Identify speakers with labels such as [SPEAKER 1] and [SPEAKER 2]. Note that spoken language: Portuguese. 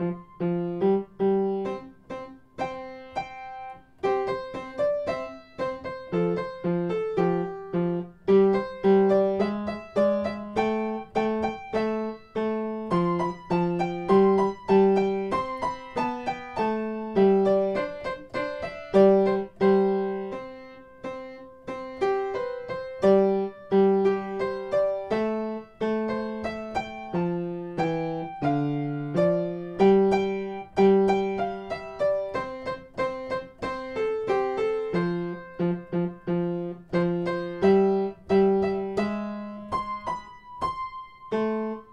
[SPEAKER 1] Thank mm-hmm. you.
[SPEAKER 2] Música